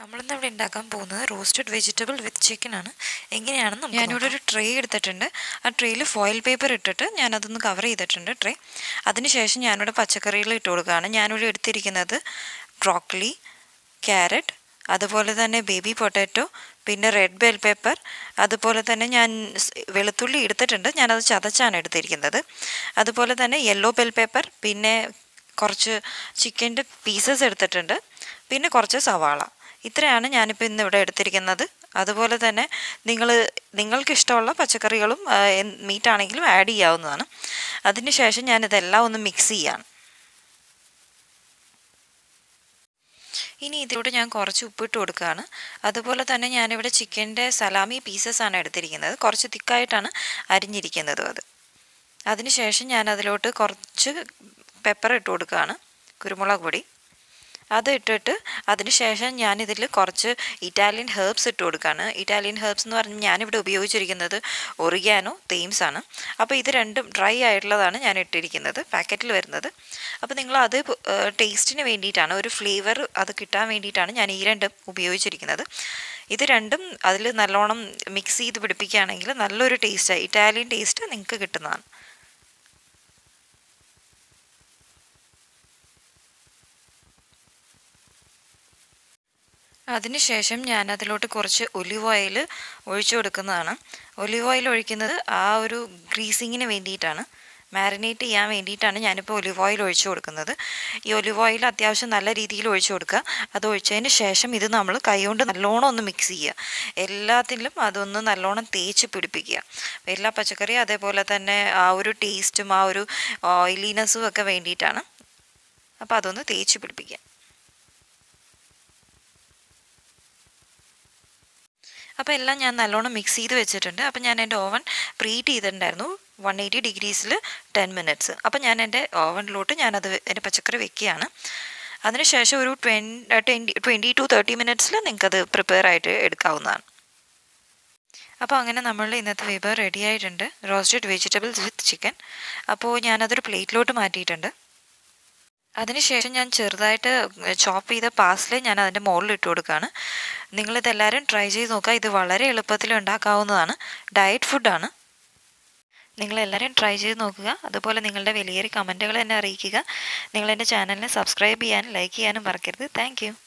നമ്മളിന്ന് ഇവിടെ ഉണ്ടാക്കാൻ പോകുന്നത്? റോസ്റ്റഡ് വെജിറ്റബിൾ വിത്ത് ചിക്കൻ ആണ്. എങ്ങനെയാണെന്ന് ഞാനിവിടെ ഒരു ട്രേ എടുത്തിട്ടുണ്ട്. ആ ട്രേയിൽ ഫോയിൽ പേപ്പർ ഇട്ടിട്ട് ഞാനതൊന്ന് കവർ ചെയ്തിട്ടുണ്ട് ട്രേ അതിനുശേഷം ഞാനിവിടെ പച്ചക്കറികൾ ഇട്ട് കൊടുക്കുകയാണ്. ഞാനിവിടെ എടുത്തിരിക്കുന്നത് ബ്രോക്കലി ക്യാരറ്റ് അതുപോലെ തന്നെ ബേബി പൊട്ടാറ്റോ പിന്നെ റെഡ് ബെൽ പേപ്പർ അതുപോലെ തന്നെ ഞാൻ വെളുത്തുള്ളി എടുത്തിട്ടുണ്ട്. ഞാനത് ചതച്ചാണ് എടുത്തിരിക്കുന്നത്. അതുപോലെ തന്നെ യെല്ലോ ബെൽ പേപ്പർ പിന്നെ കുറച്ച് ചിക്കന്റെ പീസസ് എടുത്തിട്ടുണ്ട്. പിന്നെ കുറച്ച് സവാള. ഇത്രയാണ് ഞാനിപ്പോൾ ഇന്ന് ഇവിടെ എടുത്തിരിക്കുന്നത്. അതുപോലെ തന്നെ നിങ്ങൾ നിങ്ങൾക്ക് ഇഷ്ടമുള്ള പച്ചക്കറികളും മീറ്റ് ആണെങ്കിലും ആഡ് ചെയ്യാവുന്നതാണ്. അതിനുശേഷം ഞാനിതെല്ലാം ഒന്ന് മിക്സ് ചെയ്യാണ്. ഇനി ഇതിലൂടെ ഞാൻ കുറച്ച് ഉപ്പിട്ട് കൊടുക്കുകയാണ്. അതുപോലെ തന്നെ ഞാനിവിടെ ചിക്കന്റെ സലാമി ആണ് എടുത്തിരിക്കുന്നത്. കുറച്ച് തിക്കായിട്ടാണ് അരിഞ്ഞിരിക്കുന്നത് അത്. അതിനുശേഷം ഞാൻ അതിലോട്ട് കുറച്ച് പെപ്പർ ഇട്ട് കൊടുക്കുകയാണ്. കുരുമുളക് പൊടി. അത് ഇട്ടിട്ട് അതിനുശേഷം ഞാനിതിൽ കുറച്ച് ഇറ്റാലിയൻ ഹെർബ്സ് ഇട്ട് കൊടുക്കുകയാണ് ഇറ്റാലിയൻ ഹെർബ്സ് എന്ന് പറഞ്ഞാൽ ഞാനിവിടെ ഉപയോഗിച്ചിരിക്കുന്നത് ഒറിഗാനോ തേംസ് ആണ്. അപ്പോൾ ഇത് രണ്ടും ഡ്രൈ ആയിട്ടുള്ളതാണ് ഞാൻ ഇട്ടിരിക്കുന്നത് പാക്കറ്റിൽ വരുന്നത്. അപ്പോൾ നിങ്ങൾ അത് ടേസ്റ്റിന് വേണ്ടിയിട്ടാണ് ഒരു ഫ്ലേവർ അത് കിട്ടാൻ വേണ്ടിയിട്ടാണ് ഞാൻ ഈ രണ്ടും ഉപയോഗിച്ചിരിക്കുന്നത്. ഇത് രണ്ടും അതിൽ നല്ലോണം മിക്സ് ചെയ്ത് പിടിപ്പിക്കുകയാണെങ്കിൽ നല്ലൊരു ടേസ്റ്റ് ഇറ്റാലിയൻ ടേസ്റ്റ് നിങ്ങൾക്ക് കിട്ടുന്നതാണ്. അതിനുശേഷം ഞാൻ അതിലോട്ട് കുറച്ച് ഒലിവ് ഓയിൽ ഒഴിച്ചു കൊടുക്കുന്നതാണ്. ഒലിവ് ഓയിൽ ഒഴിക്കുന്നത് ആ ഒരു ഗ്രീസിങ്ങിന് വേണ്ടിയിട്ടാണ്. മാരിനേറ്റ് ചെയ്യാൻ വേണ്ടിയിട്ടാണ് ഞാനിപ്പോൾ ഒലിവ് ഓയിൽ ഒഴിച്ചു കൊടുക്കുന്നത്. ഈ ഒലിവ് ഓയിൽ അത്യാവശ്യം നല്ല രീതിയിൽ ഒഴിച്ചു കൊടുക്കുക. അത് ഒഴിച്ചതിന് ശേഷം ഇത് നമ്മൾ കൈകൊണ്ട് നല്ലോണം ഒന്ന് മിക്സ് ചെയ്യുക. എല്ലാത്തിലും അതൊന്ന് നല്ലോണം തേച്ച് പിടിപ്പിക്കുക. എല്ലാ പച്ചക്കറിയും അതേപോലെ തന്നെ ആ ഒരു ടേസ്റ്റും ആ ഒരു ഓയിലിനെസ്സും ഒക്കെ വേണ്ടിയിട്ടാണ്. അപ്പോൾ അതൊന്ന് തേച്ച് പിടിപ്പിക്കുക. അപ്പോൾ എല്ലാം ഞാൻ നല്ലോണം മിക്സ് ചെയ്ത് വെച്ചിട്ടുണ്ട്. അപ്പോൾ ഞാൻ എന്റെ ഓവൻ പ്രീറ്റ് ചെയ്തിട്ടുണ്ടായിരുന്നു. വൺ എയ്റ്റി ഡിഗ്രീസിൽ ടെൻ മിനിറ്റ്സ് അപ്പോൾ ഞാൻ എന്റെ ഓവനിലോട്ട് ഞാനത് എന്റെ പച്ചക്കറി വെക്കുകയാണ്. അതിനുശേഷം ഒരു ട്വന്റി ട്വന്റി ടു തേർട്ടി മിനിറ്റ്സിൽ നിങ്ങൾക്കത് പ്രിപ്പയർ ആയിട്ട് എടുക്കാവുന്നതാണ്. അപ്പോൾ അങ്ങനെ നമ്മൾ ഇന്നത്തെ വിഭവം റെഡി ആയിട്ടുണ്ട്. റോസ്റ്റഡ് വെജിറ്റബിൾസ് വിത്ത് ചിക്കൻ അപ്പോൾ ഞാനതൊരു പ്ലേറ്റിലോട്ട് മാറ്റിയിട്ടുണ്ട്. അതിനുശേഷം ഞാൻ ചെറുതായിട്ട് ചോപ്പ് ചെയ്ത പാസ്ലേ ഞാൻ അതിന്റെ മുകളിൽ ഇട്ട് കൊടുക്കുകയാണ്. നിങ്ങളിതെല്ലാവരും ട്രൈ ചെയ്ത് നോക്കുക. ഇത് വളരെ എളുപ്പത്തിൽ ഉണ്ടാക്കാവുന്നതാണ്. ഡയറ്റ് ഫുഡാണ് നിങ്ങളെല്ലാവരും ട്രൈ ചെയ്ത് നോക്കുക. അതുപോലെ നിങ്ങളുടെ വലിയൊരു കമന്റുകൾ എന്നെ അറിയിക്കുക. നിങ്ങളെന്റെ ചാനലിനെ സബ്സ്ക്രൈബ് ചെയ്യാനും ലൈക്ക് ചെയ്യാനും മറക്കരുത്. താങ്ക്